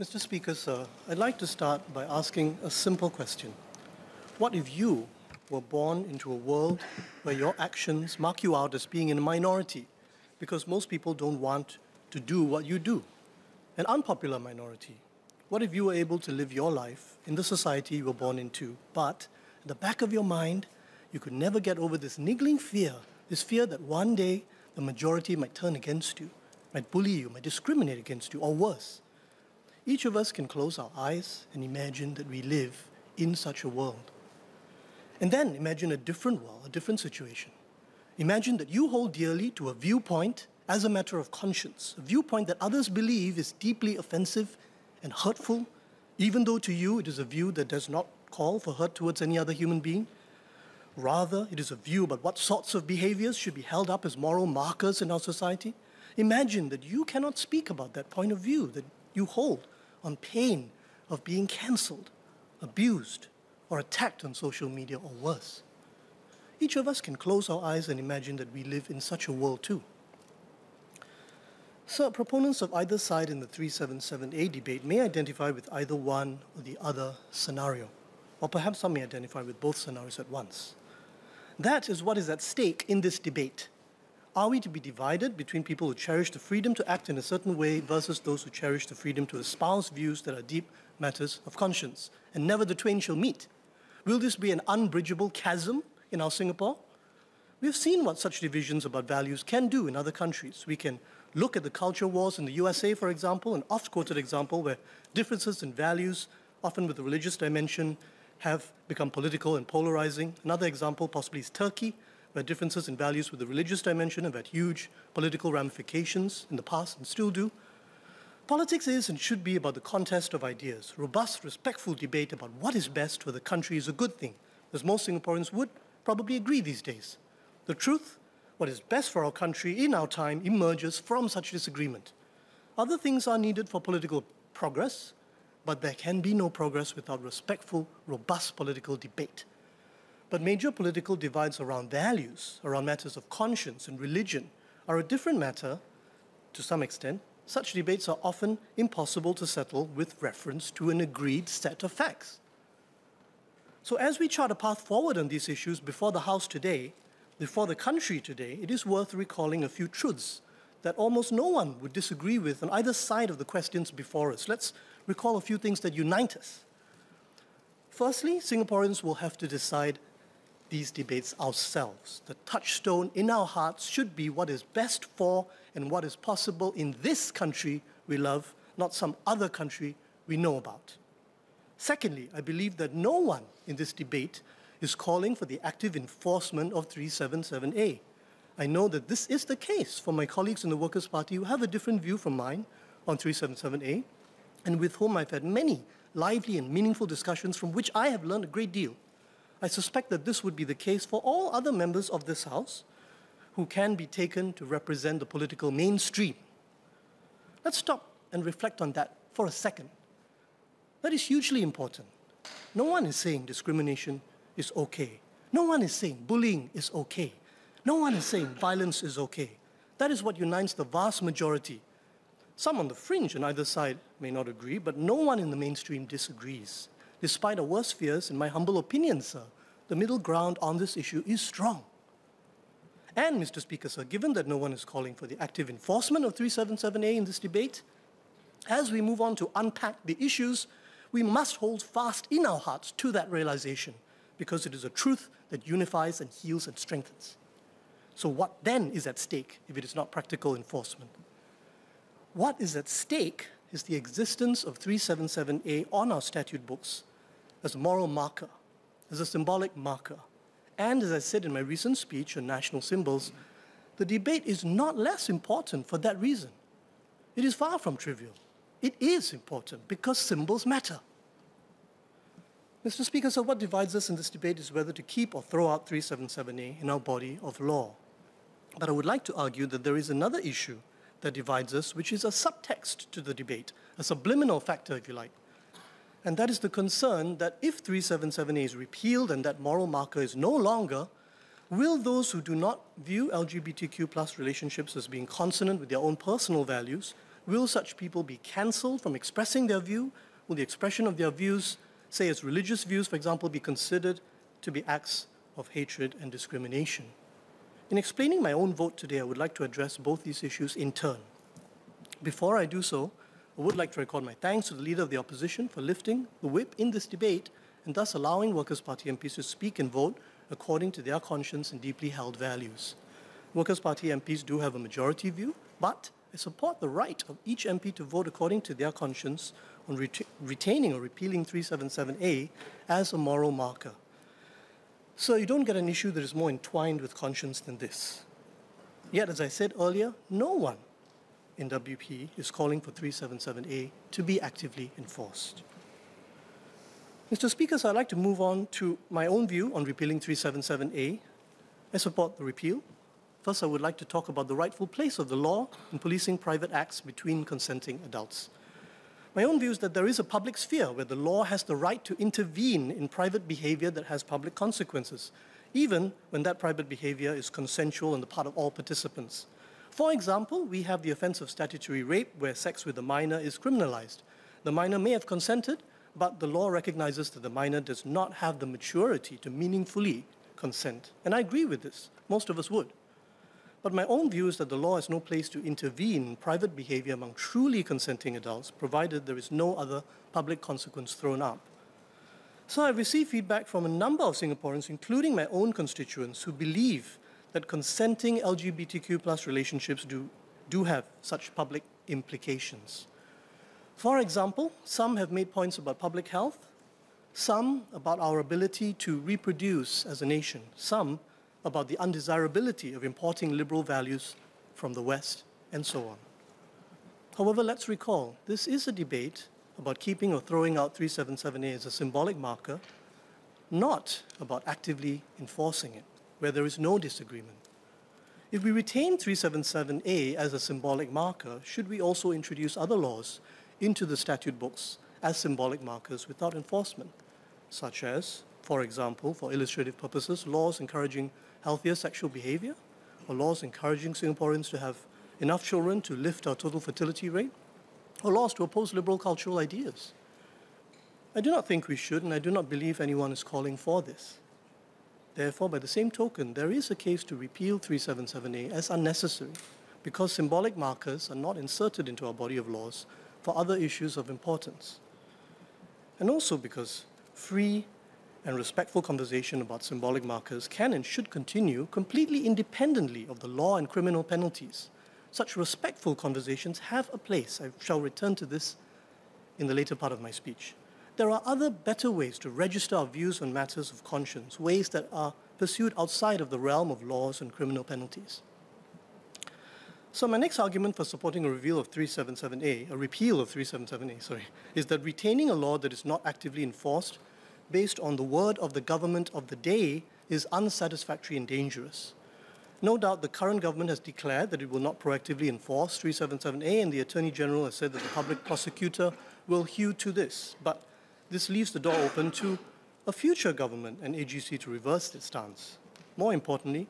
Mr. Speaker, sir, I'd like to start by asking a simple question. What if you were born into a world where your actions mark you out as being in a minority because most people don't want to do what you do? An unpopular minority. What if you were able to live your life in the society you were born into, but at the back of your mind, you could never get over this niggling fear, this fear that one day the majority might turn against you, might bully you, might discriminate against you, or worse? Each of us can close our eyes and imagine that we live in such a world. And then imagine a different world, a different situation. Imagine that you hold dearly to a viewpoint as a matter of conscience, a viewpoint that others believe is deeply offensive and hurtful, even though to you it is a view that does not call for hurt towards any other human being. Rather, it is a view about what sorts of behaviors should be held up as moral markers in our society. Imagine that you cannot speak about that point of view that you hold on pain of being cancelled, abused, or attacked on social media or worse. Each of us can close our eyes and imagine that we live in such a world too. So, proponents of either side in the 377A debate may identify with either one or the other scenario, or perhaps some may identify with both scenarios at once. That is what is at stake in this debate. Are we to be divided between people who cherish the freedom to act in a certain way versus those who cherish the freedom to espouse views that are deep matters of conscience? And never the twain shall meet. Will this be an unbridgeable chasm in our Singapore? We've seen what such divisions about values can do in other countries. We can look at the culture wars in the USA, for example, an oft quoted example where differences in values, often with a religious dimension, have become political and polarizing. Another example, possibly, is Turkey, where differences in values with the religious dimension have had huge political ramifications in the past and still do. Politics is and should be about the contest of ideas. Robust, respectful debate about what is best for the country is a good thing, as most Singaporeans would probably agree these days. The truth, what is best for our country in our time, emerges from such disagreement. Other things are needed for political progress, but there can be no progress without respectful, robust political debate. But major political divides around values, around matters of conscience and religion, are a different matter to some extent. Such debates are often impossible to settle with reference to an agreed set of facts. So, as we chart a path forward on these issues before the House today, before the country today, it is worth recalling a few truths that almost no one would disagree with on either side of the questions before us. Let's recall a few things that unite us. Firstly, Singaporeans will have to decide these debates ourselves. The touchstone in our hearts should be what is best for and what is possible in this country we love, not some other country we know about. Secondly, I believe that no one in this debate is calling for the active enforcement of 377A. I know that this is the case for my colleagues in the Workers' Party who have a different view from mine on 377A, and with whom I've had many lively and meaningful discussions from which I have learned a great deal. I suspect that this would be the case for all other members of this House who can be taken to represent the political mainstream. Let's stop and reflect on that for a second. That is hugely important. No one is saying discrimination is okay. No one is saying bullying is okay. No one is saying violence is okay. That is what unites the vast majority. Some on the fringe on either side may not agree, but no one in the mainstream disagrees. Despite our worst fears, in my humble opinion, sir, the middle ground on this issue is strong. And, Mr. Speaker, sir, given that no one is calling for the active enforcement of 377A in this debate, as we move on to unpack the issues, we must hold fast in our hearts to that realization because it is a truth that unifies and heals and strengthens. So, what then is at stake if it is not practical enforcement? What is at stake is the existence of 377A on our statute books as a moral marker, as a symbolic marker. And as I said in my recent speech on national symbols, the debate is not less important for that reason. It is far from trivial. It is important because symbols matter. Mr. Speaker, so what divides us in this debate is whether to keep or throw out 377A in our body of law. But I would like to argue that there is another issue that divides us, which is a subtext to the debate, a subliminal factor, if you like. And that is the concern that if 377A is repealed and that moral marker is no longer, will those who do not view LGBTQ plus relationships as being consonant with their own personal values, Will such people be cancelled from expressing their view? Will the expression of their views, say as religious views, for example, be considered to be acts of hatred and discrimination? In explaining my own vote today, I would like to address both these issues in turn. Before I do so, I would like to record my thanks to the Leader of the Opposition for lifting the whip in this debate and thus allowing Workers' Party MPs to speak and vote according to their conscience and deeply held values. Workers' Party MPs do have a majority view, but I support the right of each MP to vote according to their conscience on ret- retaining or repealing 377A as a moral marker. So you don't get an issue that is more entwined with conscience than this. Yet, as I said earlier, no one in WP is calling for 377A to be actively enforced. Mr. Speaker, I'd like to move on to my own view on repealing 377A. I support the repeal. First, I would like to talk about the rightful place of the law in policing private acts between consenting adults. My own view is that there is a public sphere where the law has the right to intervene in private behavior that has public consequences, even when that private behavior is consensual on the part of all participants. For example, we have the offense of statutory rape where sex with a minor is criminalized. The minor may have consented, but the law recognizes that the minor does not have the maturity to meaningfully consent. And I agree with this. Most of us would. But my own view is that the law has no place to intervene in private behavior among truly consenting adults, provided there is no other public consequence thrown up. So I've received feedback from a number of Singaporeans, including my own constituents, who believe that consenting LGBTQ plus relationships do, do have such public implications. For example, some have made points about public health, some about our ability to reproduce as a nation, some about the undesirability of importing liberal values from the West, and so on. However, let's recall this is a debate about keeping or throwing out 377A as a symbolic marker, not about actively enforcing it, where there is no disagreement. If we retain 377A as a symbolic marker, should we also introduce other laws into the statute books as symbolic markers without enforcement, such as, for example, for illustrative purposes, laws encouraging healthier sexual behavior, or laws encouraging Singaporeans to have enough children to lift our total fertility rate, or laws to oppose liberal cultural ideas. I do not think we should, and I do not believe anyone is calling for this. Therefore, by the same token, there is a case to repeal 377A as unnecessary because symbolic markers are not inserted into our body of laws for other issues of importance. And also because free and respectful conversation about symbolic markers can and should continue completely independently of the law and criminal penalties. Such respectful conversations have a place. I shall return to this in the later part of my speech. There are other better ways to register our views on matters of conscience, ways that are pursued outside of the realm of laws and criminal penalties. So my next argument for supporting a repeal of 377A, a repeal of 377A, sorry, is that retaining a law that is not actively enforced based on the word of the government of the day is unsatisfactory and dangerous. No doubt the current government has declared that it will not proactively enforce 377A, and the Attorney General has said that the public prosecutor will hew to this. But this leaves the door open to a future government and AGC to reverse its stance. More importantly,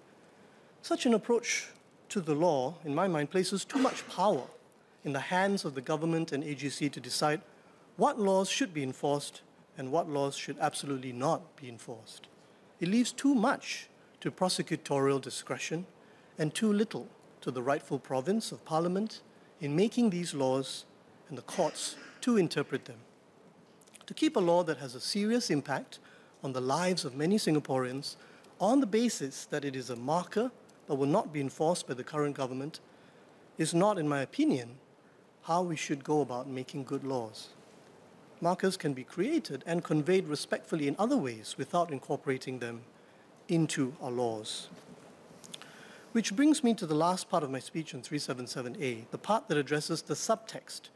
such an approach to the law, in my mind, places too much power in the hands of the government and AGC to decide what laws should be enforced and what laws should absolutely not be enforced. It leaves too much to prosecutorial discretion and too little to the rightful province of Parliament in making these laws and the courts to interpret them to keep a law that has a serious impact on the lives of many Singaporeans on the basis that it is a marker but will not be enforced by the current government is not, in my opinion, how we should go about making good laws. Markers can be created and conveyed respectfully in other ways without incorporating them into our laws. Which brings me to the last part of my speech on 377A, the part that addresses the subtext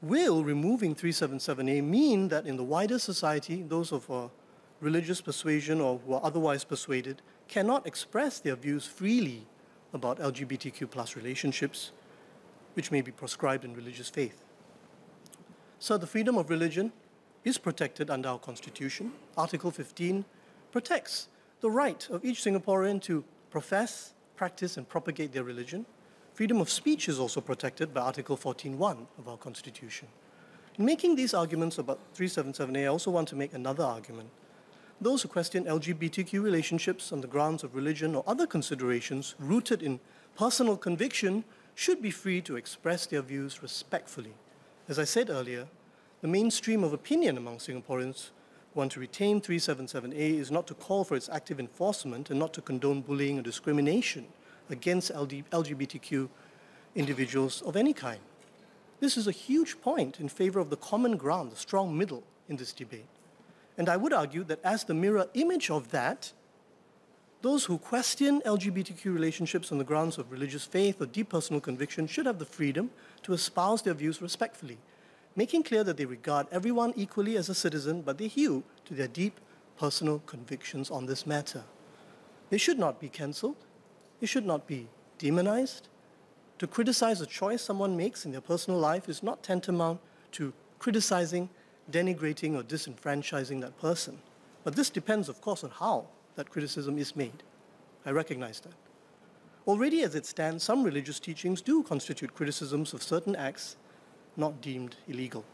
Will removing 377A mean that in the wider society, those of a religious persuasion or who are otherwise persuaded cannot express their views freely about LGBTQ plus relationships, which may be prescribed in religious faith? So the freedom of religion is protected under our Constitution. Article 15 protects the right of each Singaporean to profess, practice, and propagate their religion Freedom of speech is also protected by Article 14.1 of our Constitution. In making these arguments about 377A, I also want to make another argument. Those who question LGBTQ relationships on the grounds of religion or other considerations rooted in personal conviction should be free to express their views respectfully. As I said earlier, the mainstream of opinion among Singaporeans who want to retain 377A is not to call for its active enforcement and not to condone bullying or discrimination against LGBTQ individuals of any kind. This is a huge point in favor of the common ground, the strong middle in this debate. And I would argue that as the mirror image of that, those who question LGBTQ relationships on the grounds of religious faith or deep personal conviction should have the freedom to espouse their views respectfully, making clear that they regard everyone equally as a citizen, but they hew to their deep personal convictions on this matter. They should not be cancelled, they should not be demonized, to criticize a choice someone makes in their personal life is not tantamount to criticizing, denigrating, or disenfranchising that person. But this depends, of course, on how that criticism is made. I recognize that. Already as it stands, some religious teachings do constitute criticisms of certain acts not deemed illegal.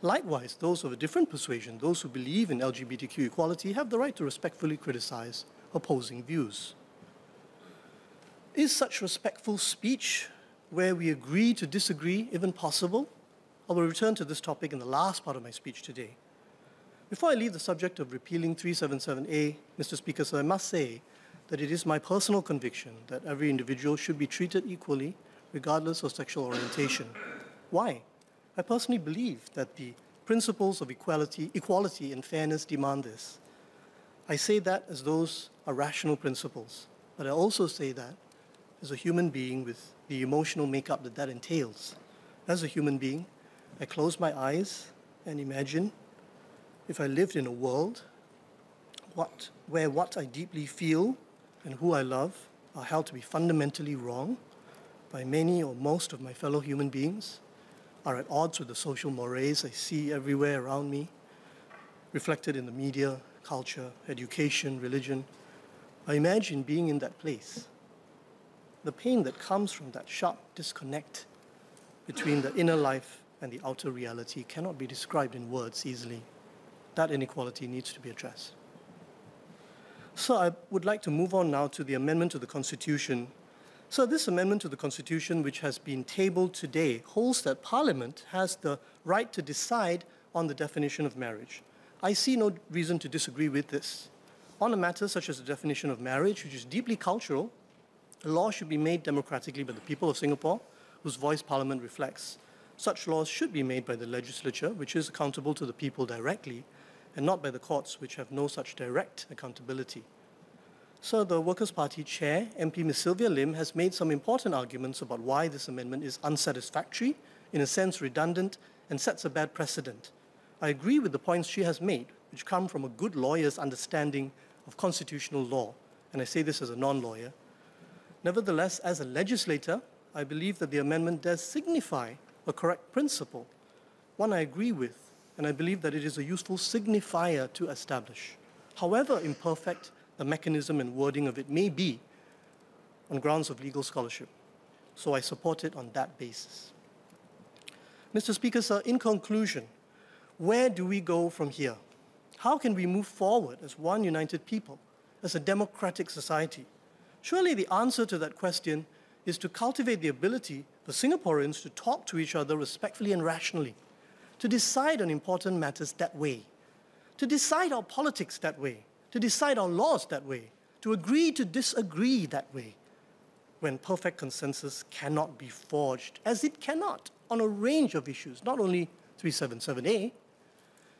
Likewise, those of a different persuasion, those who believe in LGBTQ equality, have the right to respectfully criticize opposing views. Is such respectful speech where we agree to disagree even possible? I will return to this topic in the last part of my speech today. Before I leave the subject of repealing 377A, Mr. Speaker, I must say that it is my personal conviction that every individual should be treated equally, regardless of sexual orientation. Why? I personally believe that the principles of equality, equality and fairness demand this. I say that as those are rational principles, but I also say that as a human being with the emotional makeup that that entails. As a human being, I close my eyes and imagine if I lived in a world what, where what I deeply feel and who I love are held to be fundamentally wrong by many or most of my fellow human beings, are at odds with the social mores I see everywhere around me, reflected in the media, culture, education, religion. I imagine being in that place the pain that comes from that sharp disconnect between the inner life and the outer reality cannot be described in words easily. That inequality needs to be addressed. So I would like to move on now to the amendment to the Constitution. So this amendment to the Constitution, which has been tabled today, holds that Parliament has the right to decide on the definition of marriage. I see no reason to disagree with this. On a matter such as the definition of marriage, which is deeply cultural, law should be made democratically by the people of Singapore, whose voice Parliament reflects. Such laws should be made by the legislature, which is accountable to the people directly, and not by the courts, which have no such direct accountability. So the Workers' Party chair, MP Ms. Sylvia Lim, has made some important arguments about why this amendment is unsatisfactory, in a sense redundant, and sets a bad precedent. I agree with the points she has made, which come from a good lawyer's understanding of constitutional law, and I say this as a non-lawyer, Nevertheless, as a legislator, I believe that the amendment does signify a correct principle, one I agree with, and I believe that it is a useful signifier to establish. However imperfect the mechanism and wording of it may be on grounds of legal scholarship. So I support it on that basis. Mr. Speaker, sir, in conclusion, where do we go from here? How can we move forward as one united people, as a democratic society? Surely the answer to that question is to cultivate the ability for Singaporeans to talk to each other respectfully and rationally, to decide on important matters that way, to decide our politics that way, to decide our laws that way, to agree to disagree that way, when perfect consensus cannot be forged, as it cannot on a range of issues, not only 377A.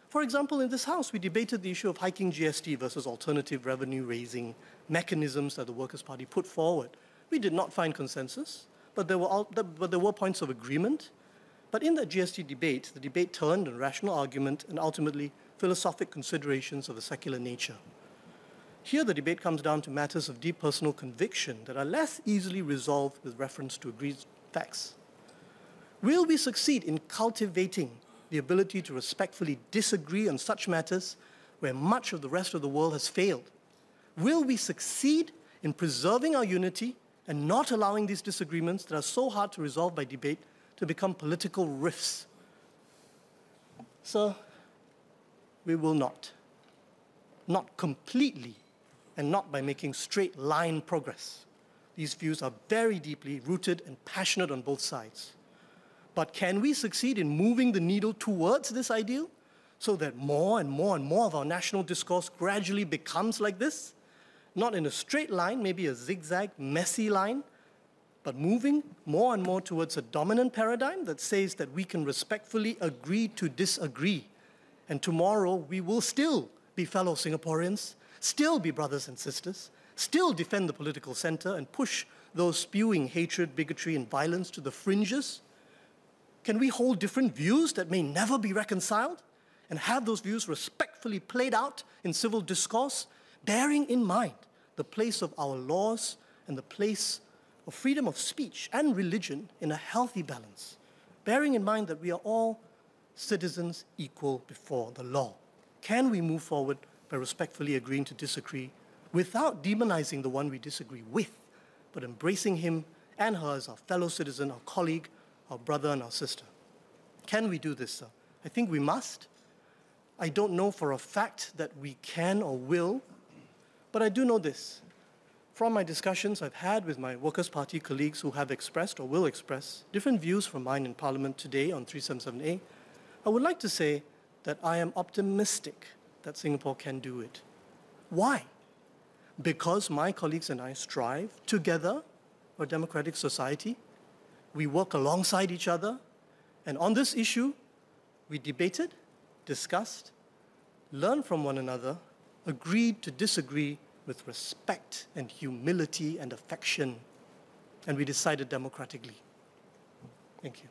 For example, in this House, we debated the issue of hiking GST versus alternative revenue raising mechanisms that the Workers' Party put forward. We did not find consensus, but there were, all, but there were points of agreement. But in that GST debate, the debate turned on rational argument and ultimately philosophic considerations of a secular nature. Here, the debate comes down to matters of deep personal conviction that are less easily resolved with reference to agreed facts. Will we succeed in cultivating the ability to respectfully disagree on such matters where much of the rest of the world has failed? Will we succeed in preserving our unity and not allowing these disagreements that are so hard to resolve by debate to become political rifts. Sir, we will not. Not completely, and not by making straight line progress. These views are very deeply rooted and passionate on both sides. But can we succeed in moving the needle towards this ideal so that more and more and more of our national discourse gradually becomes like this? Not in a straight line, maybe a zigzag, messy line, but moving more and more towards a dominant paradigm that says that we can respectfully agree to disagree. And tomorrow we will still be fellow Singaporeans, still be brothers and sisters, still defend the political center and push those spewing hatred, bigotry, and violence to the fringes? Can we hold different views that may never be reconciled and have those views respectfully played out in civil discourse, bearing in mind the place of our laws and the place of freedom of speech and religion in a healthy balance, bearing in mind that we are all citizens equal before the law. Can we move forward by respectfully agreeing to disagree without demonizing the one we disagree with, but embracing him and her as our fellow citizen, our colleague, our brother, and our sister? Can we do this, sir? I think we must. I don't know for a fact that we can or will, but I do know this. From my discussions I've had with my Workers' Party colleagues who have expressed or will express different views from mine in Parliament today on 377A, I would like to say that I am optimistic that Singapore can do it. Why? Because my colleagues and I strive together for a democratic society. We work alongside each other. And on this issue, we debated, discussed, learned from one another, agreed to disagree with respect and humility and affection, and we decided democratically. Thank you.